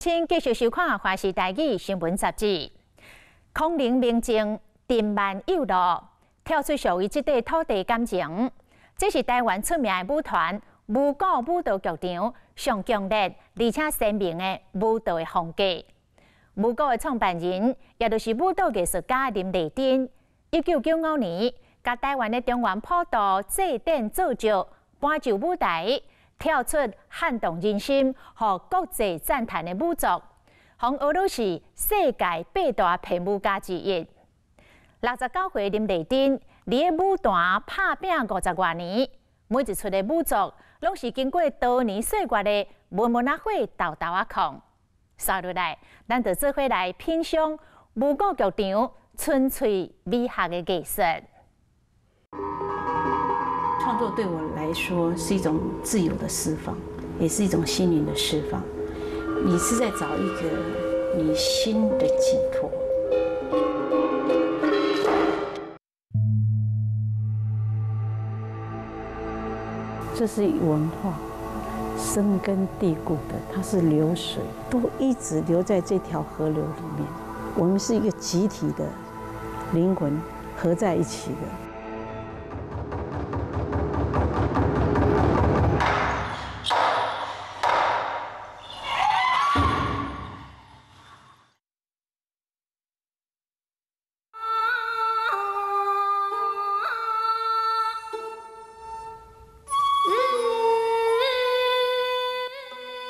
请继续收看《华视台语新闻杂志》。空灵明镜，定万有路，跳出属于这块土地感情。这是台湾出名的舞团舞谷舞蹈剧场上强烈而且鲜明的舞蹈的风格。舞谷的创办人，也就是舞蹈艺术家林丽珍。一九九五年，甲台湾的中原普渡祭典组织搬上舞台。跳出撼动人心和国际赞叹的舞作，从俄罗斯世界八大评舞家之一。六十九岁林丽珍，伫个舞团拍拼五十多年，每一出的舞作，拢是经过多年岁月的文文啊会豆豆啊控。接落来，咱就做伙来品尝舞蹈剧场纯粹美学的艺术。创作对我来说是一种自由的释放，也是一种心灵的释放。你是在找一个你心的寄托。这是文化，深根蒂固的，它是流水，都一直留在这条河流里面。我们是一个集体的灵魂合在一起的。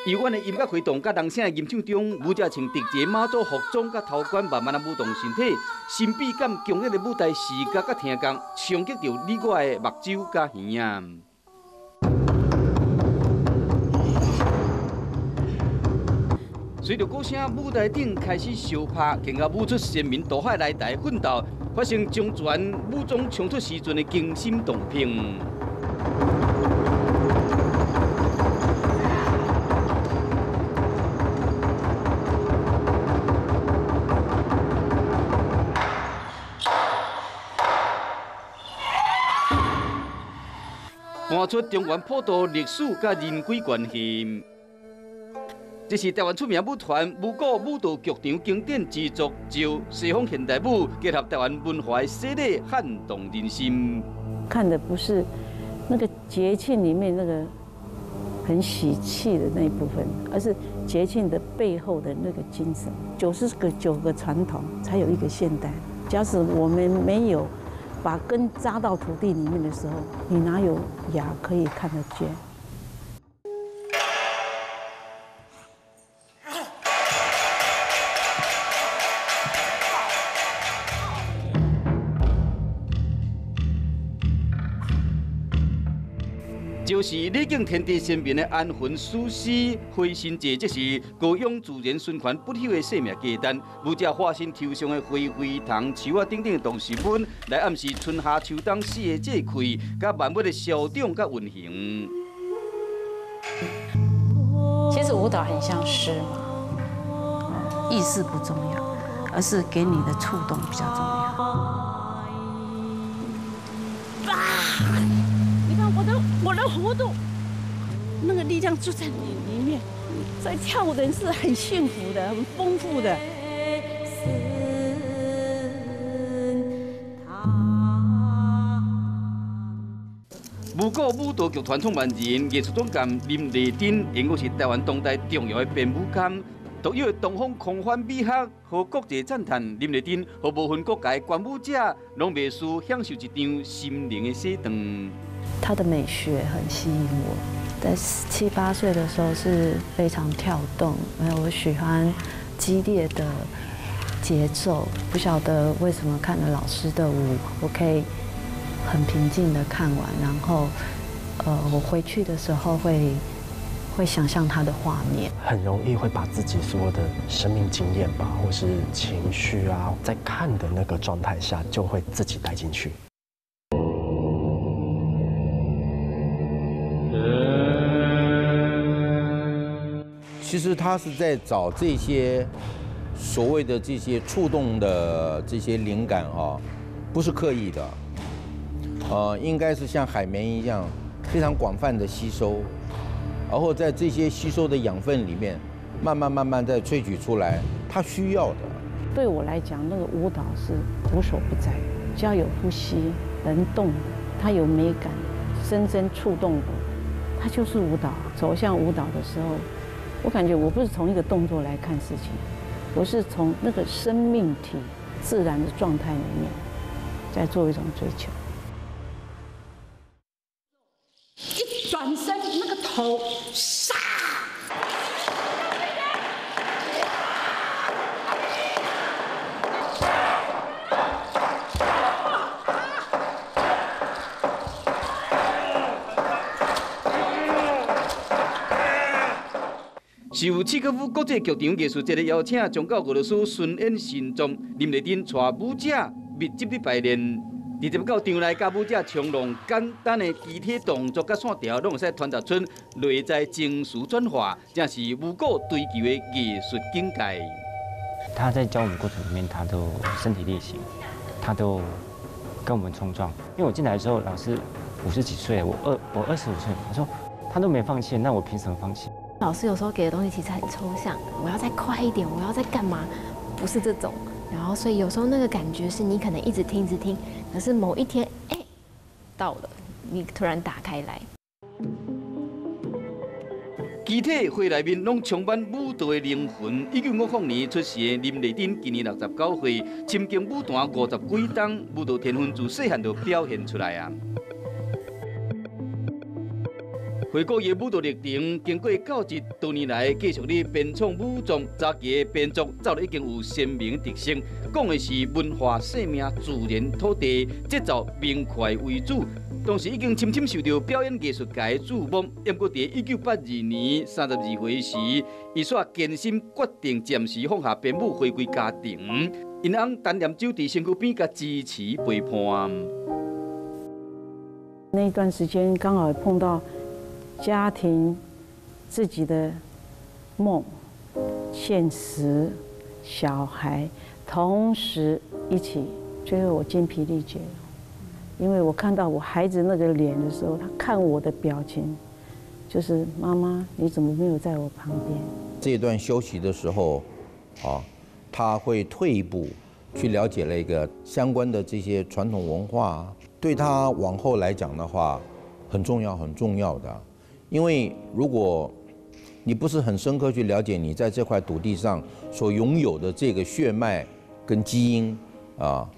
由阮的音乐挥动，甲人声的吟唱中，舞者穿特别马祖服装，甲头冠慢慢啊舞动身体，神秘感强烈的舞台视觉甲听感，冲击着你我的目睭甲耳眼。随着鼓声，舞台顶开始烧拍，更加舞出鲜明大海来台奋斗，发生中全武装冲突时阵的惊心动魄。搬出中原普渡历史甲人鬼关系，这是台湾出名舞团舞谷舞蹈剧场经典之作，就西方现代舞结合台湾文化洗礼，撼动人心。看的不是那个节庆里面那个很喜气的那一部分，而是节庆的背后的那个精神。九十个九个传统，才有一个现代。假使我们没有。把根扎到土地里面的时候，你哪有芽可以看得见？是历经天地生命的安魂舒适、回心者，即是高养自然循环不朽的生命价值。武者化身抽象的灰灰虫、树啊等等的动植物，来暗示春夏秋冬四个节气，甲万物的消长甲运行。其实舞蹈很像诗嘛，意思不重要，而是给你的触动比较重要。我的活动，那个力量就在你里面，在跳舞的人是很幸福的，很丰富的。舞谷舞蹈剧团创办人、艺术总监林丽珍，因为是台湾当代重要的编舞家，独有的东方狂欢美学和国际赞叹。林丽珍和部分各界观舞者，拢未输享受一场心灵的洗涤。他的美学很吸引我，在七八岁的时候是非常跳动，没有我喜欢激烈的节奏。不晓得为什么看了老师的舞，我可以很平静的看完，然后呃，我回去的时候会会想象他的画面，很容易会把自己所有的生命经验吧，或是情绪啊，在看的那个状态下，就会自己带进去。其实他是在找这些所谓的这些触动的这些灵感啊，不是刻意的，呃，应该是像海绵一样非常广泛的吸收，然后在这些吸收的养分里面慢慢慢慢再萃取出来他需要的。对我来讲，那个舞蹈是无所不在，只要有呼吸、能动，它有美感，深深触动的，它就是舞蹈。走向舞蹈的时候，我感觉我不是从一个动作来看事情，我是从那个生命体自然的状态里面，在做一种追求。一转身，那个头，受契科夫国际剧场艺术节的邀请，将到俄罗斯巡演新作，林丽珍带舞者密集的排练，直接到场内，甲舞者从容，简单的肢体动作甲线条，拢会使传达出内在情绪转化，正是无果追求的艺术境界。他在教我们过程里面，他都身体力行，他都跟我们冲撞。因为我进来的时候，老师五十几岁，我二我二十五岁，我说他都没放弃，那我凭什么放弃？老师有时候给的东西其实很抽象，我要再快一点，我要再干嘛？不是这种。然后，所以有时候那个感觉是你可能一直听，一直听，可是某一天，哎，到了，你突然打开来。集体会内面拢充满舞蹈的灵魂。一九五五年出世的林丽珍，今年六十九岁，深经舞团五十几档，舞蹈天分自细汉就表现出来啊。回顾伊舞蹈历程，经过教职多年来，继续咧编创舞作，早期的编作早已经有鲜明特色，讲的是文化、生命、自然、土地、节奏明快为主。当时已经深深受到表演艺术界的注目。不过，在一九八二年三十二岁时，伊煞坚心决定暂时放下编舞，回归家庭。因翁担念酒伫身躯边，甲支持陪伴。那一段时间刚好碰到。家庭、自己的梦、现实、小孩，同时一起，最后我精疲力竭了。因为我看到我孩子那个脸的时候，他看我的表情，就是妈妈，你怎么没有在我旁边？这段休息的时候，啊，他会退一步，去了解了一个相关的这些传统文化，对他往后来讲的话，很重要，很重要的。因为如果你不是很深刻去了解你在这块土地上所拥有的这个血脉跟基因啊，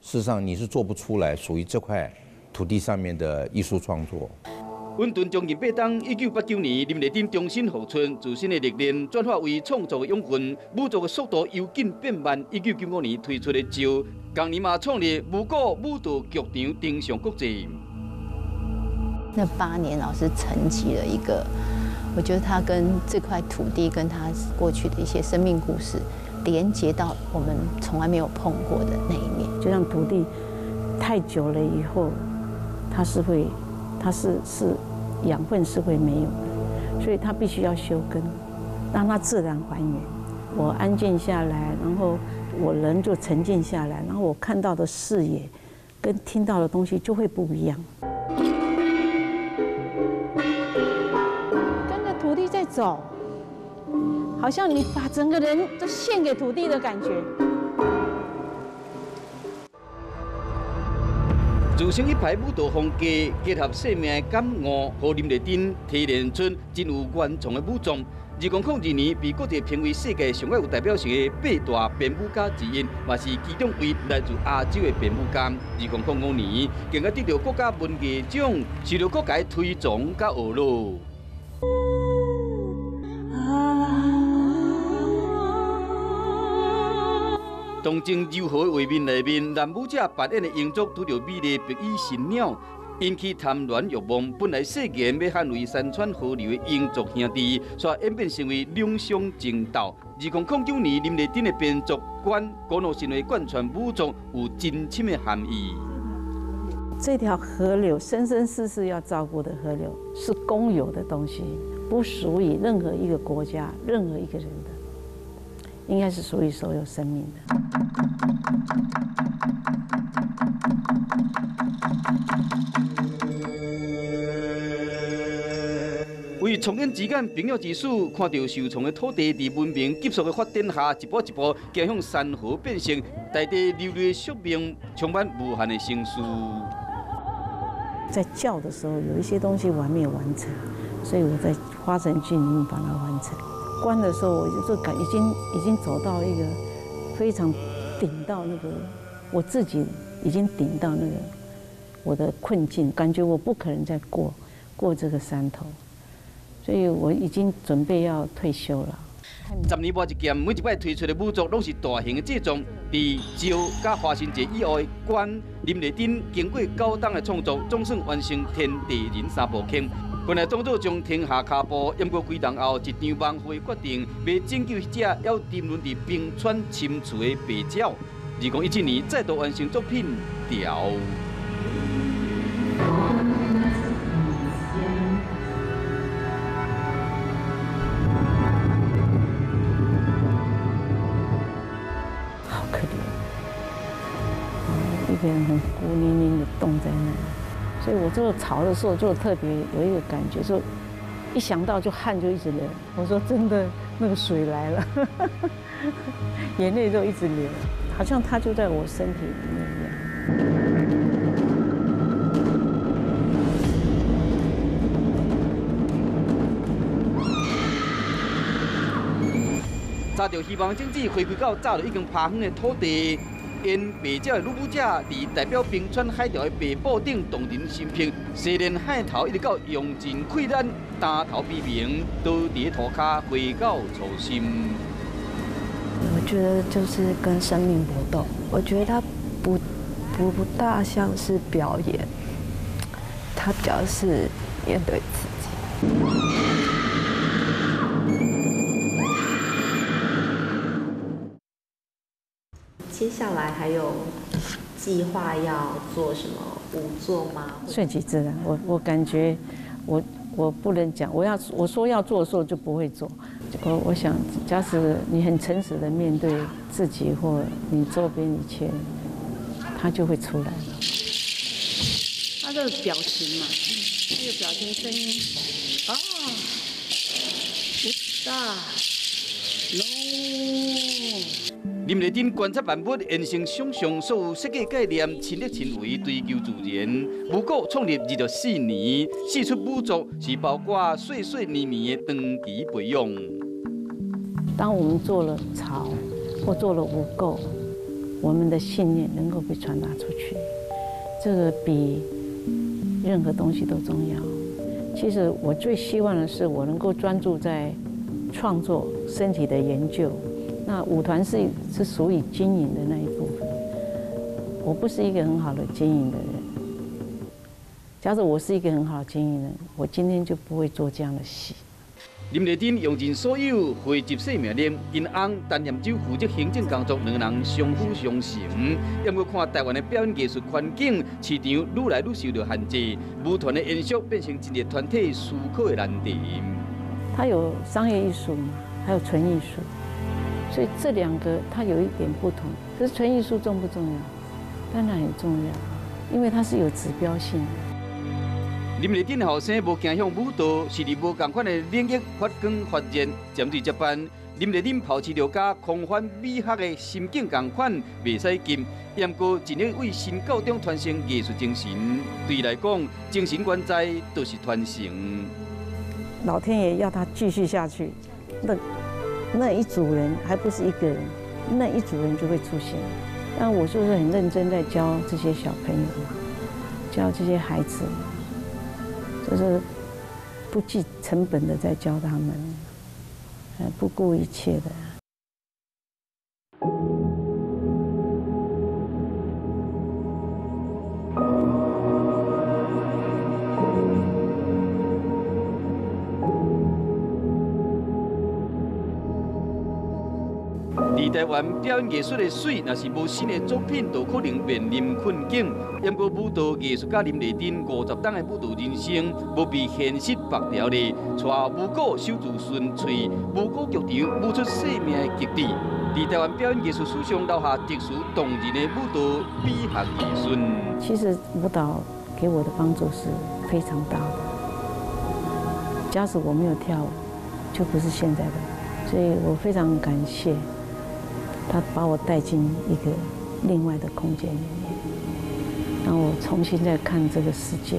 事实上你是做不出来属于这块土地上面的艺术创作。温顿将近八当，一九八九年，林丽珍重新复春，自身的历练转化为创作的养分，舞作的速度由紧变慢。一九九五年推出的《招》，同年嘛创立舞蹈舞蹈剧场登上国际。那八年，老师沉积了一个，我觉得他跟这块土地，跟他过去的一些生命故事，连接到我们从来没有碰过的那一面。就像土地太久了以后，它是会，它是是养分是会没有的，所以它必须要修根，让它自然还原。我安静下来，然后我人就沉静下来，然后我看到的视野跟听到的东西就会不一样。走，好像你把整个人都献给土地的感觉。自成一派舞蹈风格，结合生命的感悟和林丽珍提炼出真有原创的舞种。二零零二年被国际评为世界上有代表性的八大编舞家之一，也是其中位来自亚洲的编舞家。二零零五年更加得到国家文艺奖，受到各界推崇甲学录。东京柔和画面内面，男舞者扮演的英族拄着美丽白羽神鸟，引起贪恋欲望。本来世间要捍卫山川河流的英族兄弟，却演变成为两相争斗。二零零九年，林丽珍的编作《观》，古老神话贯穿武族，有真深的含义。这条河流生生世世要照顾的河流，是公有的东西，不属于任何一个国家、任何一个人。应该是属于所有生命的。为重演之间，朋友之事，看到受创的土地在文明急速的发展下，一步一步走向山河变成，大地流泪宿命，充满无限的情绪。在叫的时候，有一些东西我还没有完成，所以我在花城郡里面把它完成。关的时候，我就感已经已经走到一个非常顶到那个我自己已经顶到那个我的困境，感觉我不可能再过过这个山头，所以我已经准备要退休了。十年磨一剑，每一摆推出的舞作拢是大型的制作。在招甲花神节以外，关林丽珍经过高档的创作，总算完成天地人三部曲。本来当作将天下脚步，淹过几冬后，一场晚会决定要拯救这要沉沦伫冰川深处的白鸟。二零一七年再度完成作品《调》。很孤零零的冻在那里，所以我这个潮的时候就特别有一个感觉，说一想到就汗就一直流。我说真的，那个水来了，眼泪就一直流，好像它就在我身体里面一样。早就希望经济回归到早就已经趴远的土地。因白鸟的女舞者，在代表冰川海潮的白布顶动人心魄，西连海头一直到用尽溃烂，担头悲鸣，都在涂骹回到初心。我觉得就是跟生命搏斗，我觉得它不不不大像是表演，它比较是面对下来还有计划要做什么舞作吗？顺其自然，我我感觉我我不能讲，我要我说要做的时候就不会做。我我想，假使你很诚实的面对自己或你周边一切，它就会出来了。他的表情嘛，他有表情、声音，啊，大，no。林丽珍观察万物，延伸想象所有设计概念，亲力亲为追求自然。舞果创立二十四年，四出舞作是包括岁岁年年的长期培养。当我们做了草或做了舞构，我们的信念能够被传达出去，这个比任何东西都重要。其实我最希望的是，我能够专注在创作、身体的研究。那舞团是是属于经营的那一部分，我不是一个很好的经营的人。假如我是一个很好的经营人，我今天就不会做这样的戏。林丽珍用尽所有汇集生命力，因翁担任州负责行政工作，两人相辅相成。因为看台湾的表演艺术环境市场愈来愈受到限制，舞团的延续变成一个团体思考的难题。它有商业艺术嘛，还有纯艺术。所以这两个它有一点不同，可是纯艺术重不重要？当然很重要，因为它是有指标性的。林丽珍后生无走向舞蹈，是伫无共款的领域发光发热，针对这班林丽珍抛弃了家狂欢美学的心境共款，袂使禁。严过尽力为新高中传承艺术精神，对伊来讲，精神关在都是传承。老天爷要他继续下去，那。那一组人还不是一个人，那一组人就会出现。那我就是很认真在教这些小朋友，教这些孩子，就是不计成本的在教他们，不顾一切的。台湾表演艺术的水，若是无新的作品，都可能面临困境。演过舞蹈艺术家林丽珍五十档的舞蹈人生，无被现实绑条的，带舞果守住纯粹，舞果剧场舞出生命的极致，在台湾表演艺术史上留下特殊动人的舞蹈美学艺术。其实舞蹈给我的帮助是非常大的，假使我没有跳舞，就不是现在的。所以我非常感谢他把我带进一个另外的空间里面，让我重新再看这个世界。